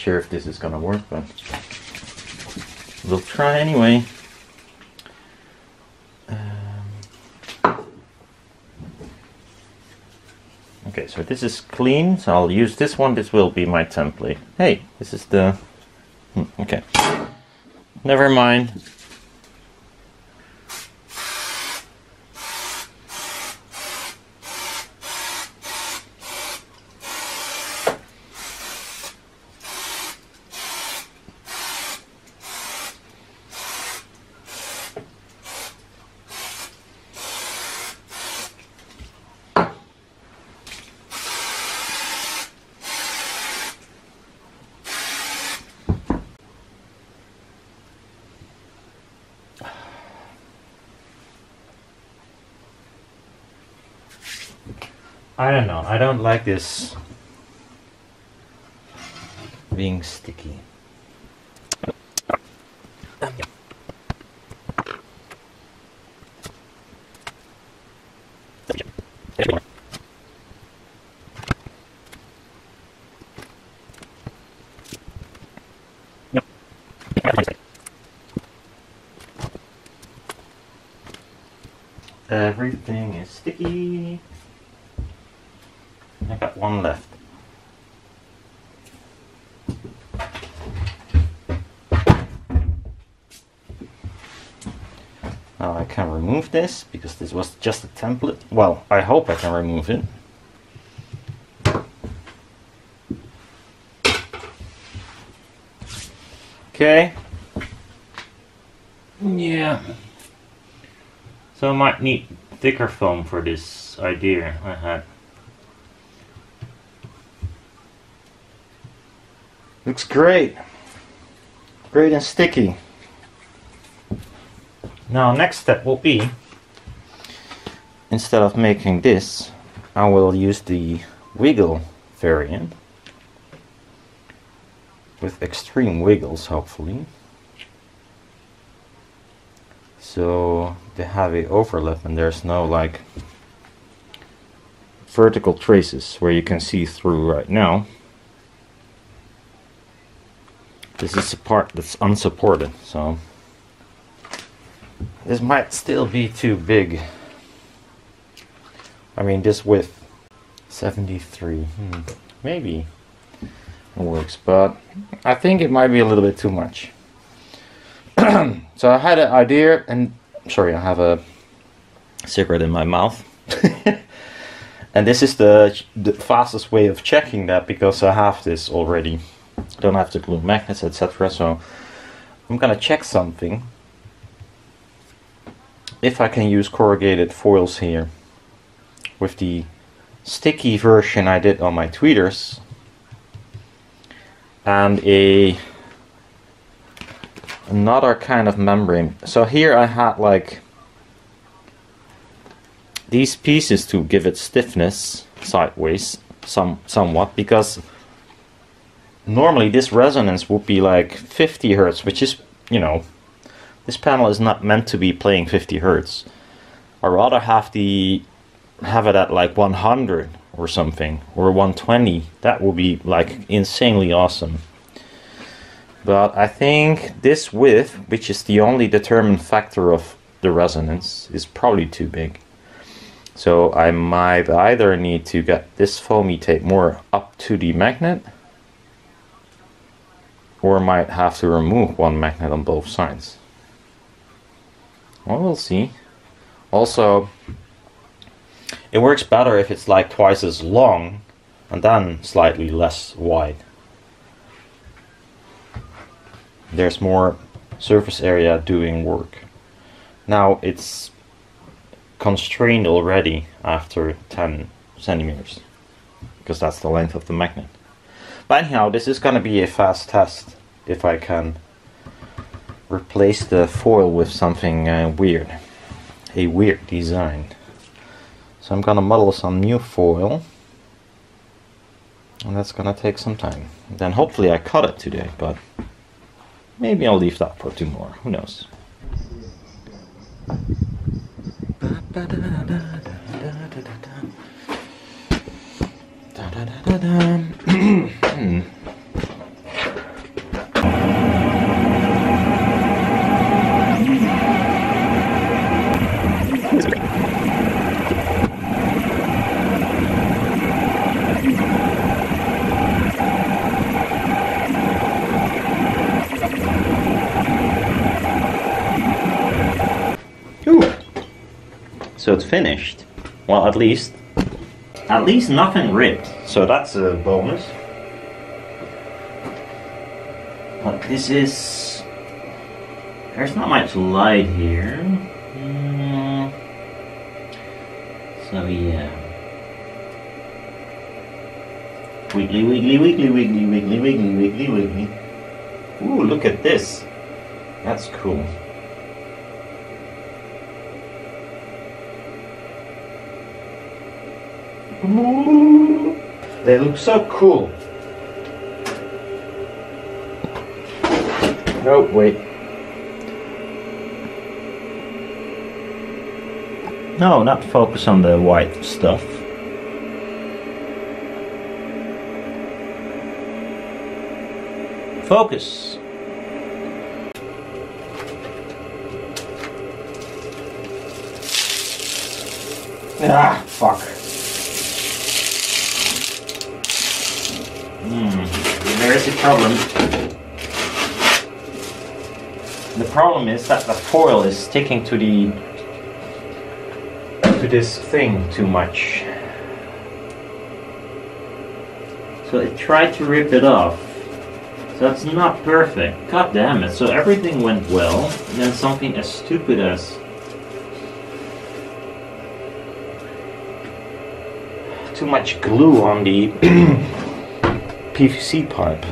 Sure if this is gonna work, but we'll try anyway. Um, okay, so this is clean, so I'll use this one. This will be my template. Hey, this is the. hmm, Okay. Never mind. I don't know. I don't like this being sticky. Everything is sticky. I got one left. Now I can remove this because this was just a template. Well, I hope I can remove it. Okay. Yeah. So I might need thicker foam for this idea I had. Looks great. Great and sticky. Now next step will be instead of making this I will use the wiggle variant. With extreme wiggles hopefully. So they have a overlap and there's no like vertical traces where you can see through right now. This is a part that's unsupported, so. This might still be too big. I mean, this width 73, hmm, maybe it works, but I think it might be a little bit too much. so I had an idea, and sorry, I have a cigarette in my mouth. and this is the, the fastest way of checking that because I have this already don't have to glue magnets etc so I'm gonna check something if I can use corrugated foils here with the sticky version I did on my tweeters and a another kind of membrane so here I had like these pieces to give it stiffness sideways some somewhat because normally this resonance would be like 50 hertz, which is, you know, this panel is not meant to be playing 50 hertz. I rather have the have it at like 100 or something or 120. That would be like insanely awesome. But I think this width, which is the only determined factor of the resonance, is probably too big. So I might either need to get this foamy tape more up to the magnet or might have to remove one magnet on both sides. Well, we'll see. Also, it works better if it's like twice as long and then slightly less wide. There's more surface area doing work. Now it's constrained already after 10 centimeters because that's the length of the magnet. But anyhow, this is going to be a fast test if I can replace the foil with something uh, weird. A weird design. So I'm gonna model some new foil. And that's gonna take some time. Then hopefully I cut it today, but maybe I'll leave that for tomorrow. Who knows? So it's finished. Well, at least. At least nothing ripped. So that's a bonus. But this is. There's not much light here. Mm. So yeah. Wiggly, wiggly, wiggly, wiggly, wiggly, wiggly, wiggly, wiggly. Ooh, look at this. That's cool. They look so cool. No, wait. No, not focus on the white stuff. Focus. Ah, fuck. There is a problem. The problem is that the foil is sticking to the to this thing too much. So I tried to rip it off. So that's not perfect. God damn it. So everything went well, and then something as stupid as too much glue on the PVC pipe.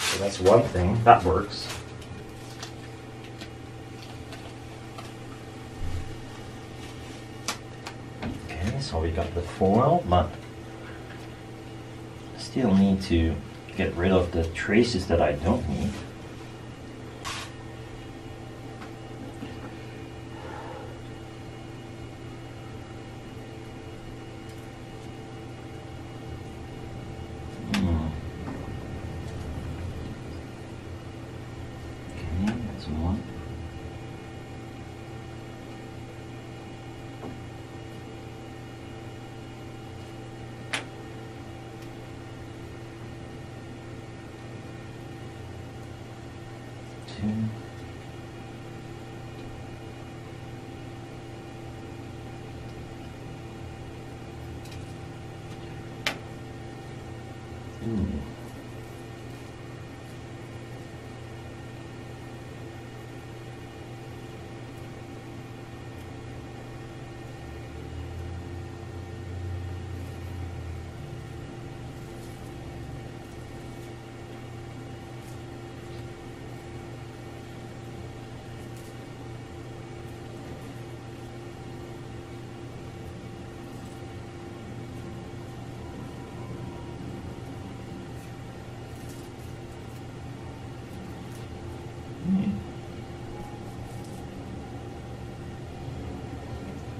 So that's one thing. That works. Okay, so we got the foil, but still need to get rid of the traces that I don't need. Hmm. Okay, that's one. Two. Ooh.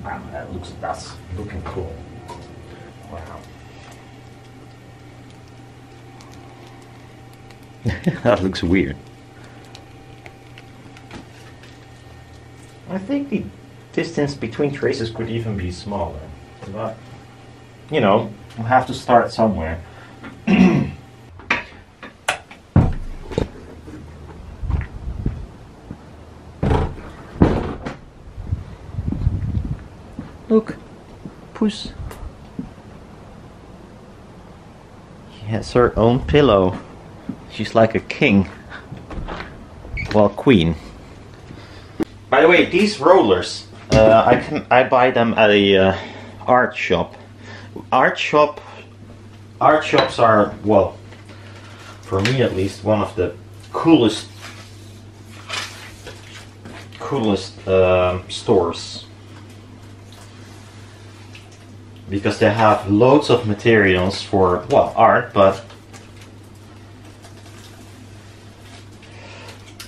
Wow, that looks that's looking cool. Wow. that looks weird. I think the distance between traces could even be smaller. But you know, we'll have to start somewhere. Look, Puss. She has her own pillow. She's like a king. Well, queen. By the way, these rollers, uh, I can I buy them at a uh, art shop. Art shop, art shops are well. for me at least, one of the coolest coolest uh, stores because they have loads of materials for well art but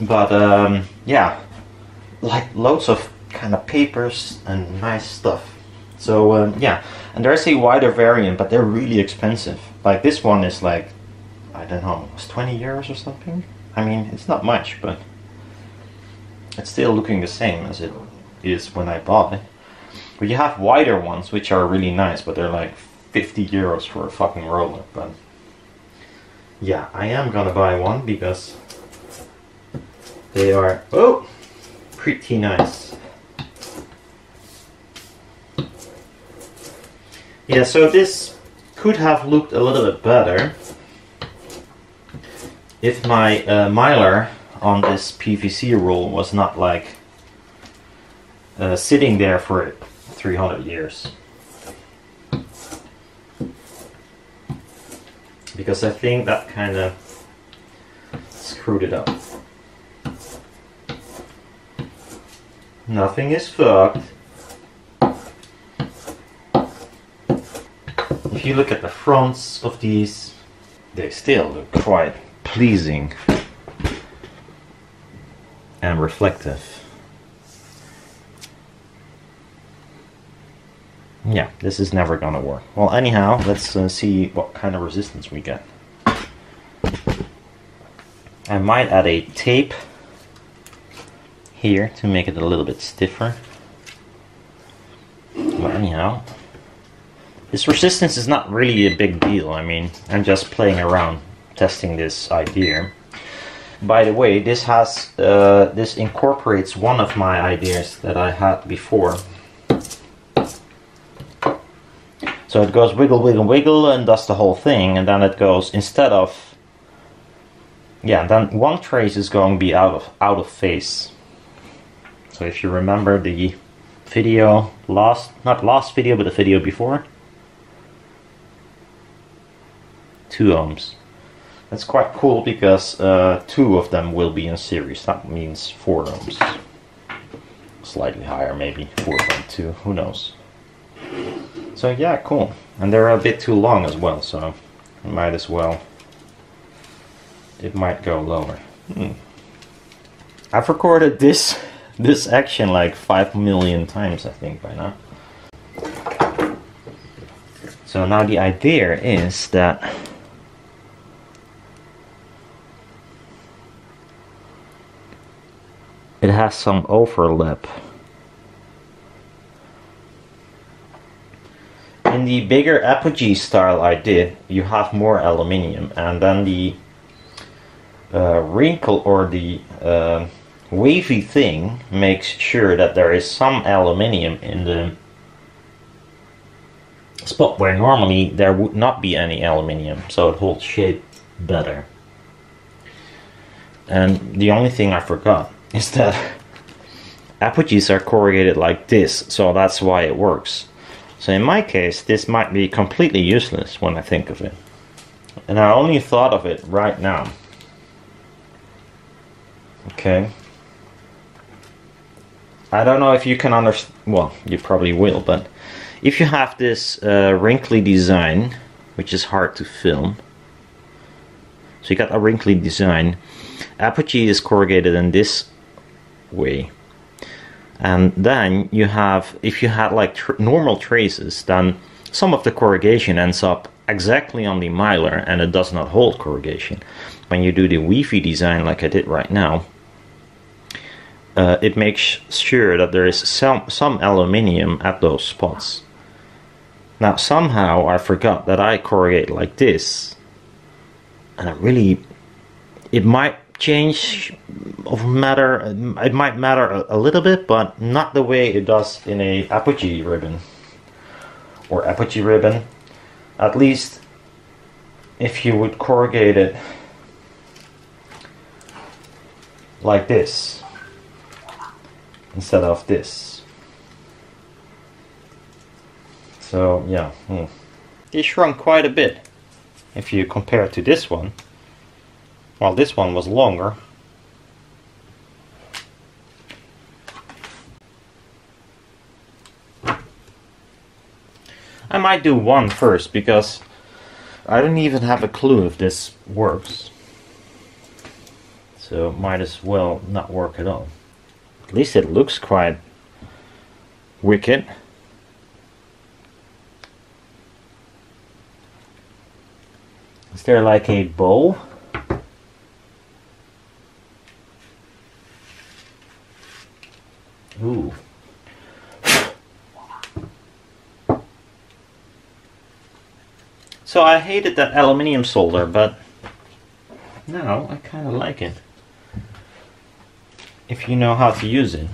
but um, yeah like loads of kind of papers and nice stuff. So um, yeah and there's a wider variant but they're really expensive. Like this one is like I don't know it's 20 euros or something. I mean it's not much but it's still looking the same as it is when I bought it but you have wider ones which are really nice but they're like 50 euros for a fucking roller but yeah I am gonna buy one because they are oh pretty nice. Yeah so this could have looked a little bit better if my uh, mylar on this PVC roll was not like uh, sitting there for 300 years. Because I think that kind of screwed it up. Nothing is fucked. If you look at the fronts of these, they still look quite pleasing and reflective. Yeah, this is never gonna work. Well, anyhow, let's uh, see what kind of resistance we get. I might add a tape here to make it a little bit stiffer. But anyhow, this resistance is not really a big deal. I mean, I'm just playing around, testing this idea. By the way, this has uh, this incorporates one of my ideas that I had before. So it goes wiggle, wiggle, wiggle, and does the whole thing, and then it goes instead of yeah, then one trace is going to be out of out of phase. So if you remember the video last, not last video, but the video before, two ohms. That's quite cool because uh, two of them will be in series. That means four ohms. Slightly higher, maybe 4.2. Who knows? So yeah, cool. And they're a bit too long as well, so I might as well. It might go lower. Hmm. I've recorded this this action like five million times, I think, by now. So now the idea is that it has some overlap in the bigger Apogee style I did, you have more aluminium, and then the uh, wrinkle or the uh, wavy thing makes sure that there is some aluminium in the spot where normally there would not be any aluminium, so it holds shape better. And the only thing I forgot is that Apogees are corrugated like this, so that's why it works. So in my case, this might be completely useless when I think of it. And I only thought of it right now. Okay. I don't know if you can understand, well, you probably will, but if you have this uh, wrinkly design, which is hard to film, so you got a wrinkly design, Apogee is corrugated in this way and then you have if you had like tr normal traces then some of the corrugation ends up exactly on the mylar and it does not hold corrugation. When you do the wavy design like I did right now uh, it makes sure that there is some some aluminium at those spots. Now somehow I forgot that I corrugate like this. And I really it might change of matter it might matter a, a, little bit but not the way it does in a Apogee ribbon or Apogee ribbon. At least if you would corrugate it like this instead of this. So yeah hmm. it shrunk quite a bit. If you compare it to this one while this one was longer. I might do one first because I don't even have a clue if this works. So might as well not work at all. At least it looks quite wicked. Is there like a bowl? Ooh. So I hated that aluminium solder, but now I kind of like it. If you know how to use it.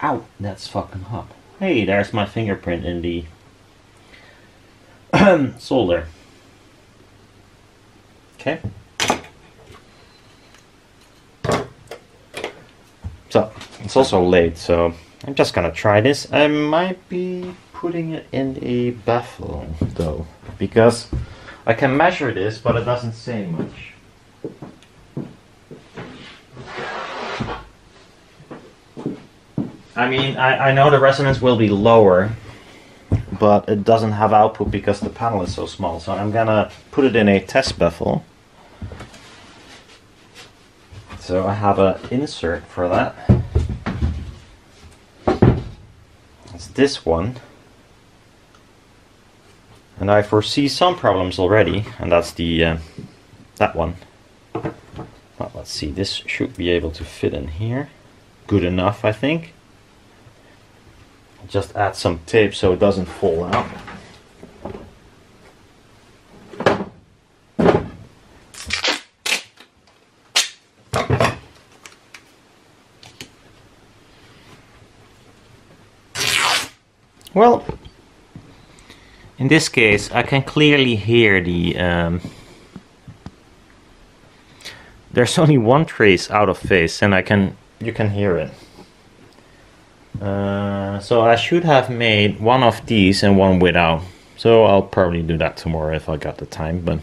Ow, that's fucking hot. Hey, there's my fingerprint in the solder. Okay. So, it's also late, so I'm just gonna try this. I might be putting it in a baffle, though, because I can measure this, but it doesn't say much. I mean, I, I know the resonance will be lower, but it doesn't have output because the panel is so small. So I'm gonna put it in a test baffle. So I have an insert for that. It's this one. And I foresee some problems already, and that's the uh, that one. Well, let's see, this should be able to fit in here. Good enough, I think. Just add some tape so it doesn't fall out. Well, in this case, I can clearly hear the... Um, there's only one trace out of phase and I can you can hear it. Uh, so I should have made one of these and one without. So I'll probably do that tomorrow if I got the time, but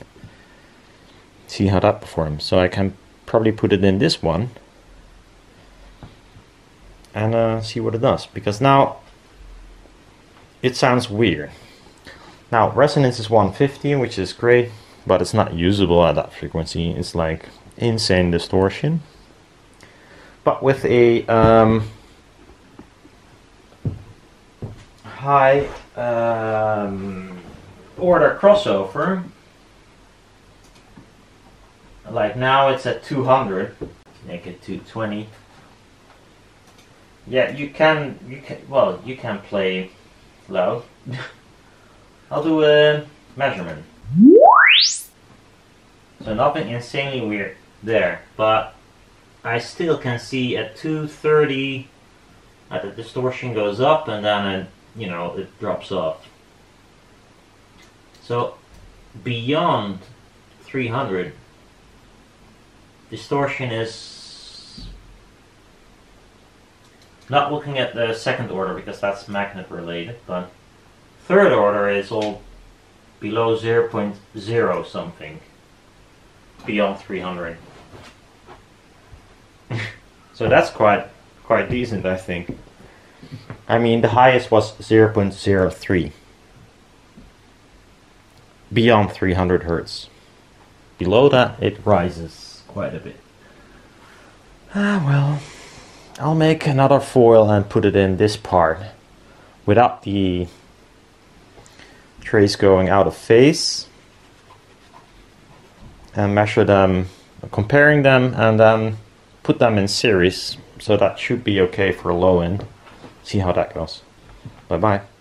see how that performs. So I can probably put it in this one and uh, see what it does. Because now it sounds weird. Now resonance is 150, which is great, but it's not usable at that frequency. It's like insane distortion. But with a um, high um, order crossover, like now it's at 200, make it 220. Yeah, you can, you can, well, you can play loud. I'll do a measurement. So nothing insanely weird there, but I still can see at 230 that uh, the distortion goes up and then it, you know, it drops off. So beyond 300, distortion is not looking at the second order because that's magnet related, but Third order is all below 0, 0.0 something. Beyond 300. so that's quite quite decent, I think. I mean, the highest was 0.03. Beyond 300 hertz. Below that, it rises quite a bit. Ah, well. I'll make another foil and put it in this part without the trace going out of phase and measure them, comparing them, and then put them in series. So that should be okay for low end. See how that goes. Bye bye.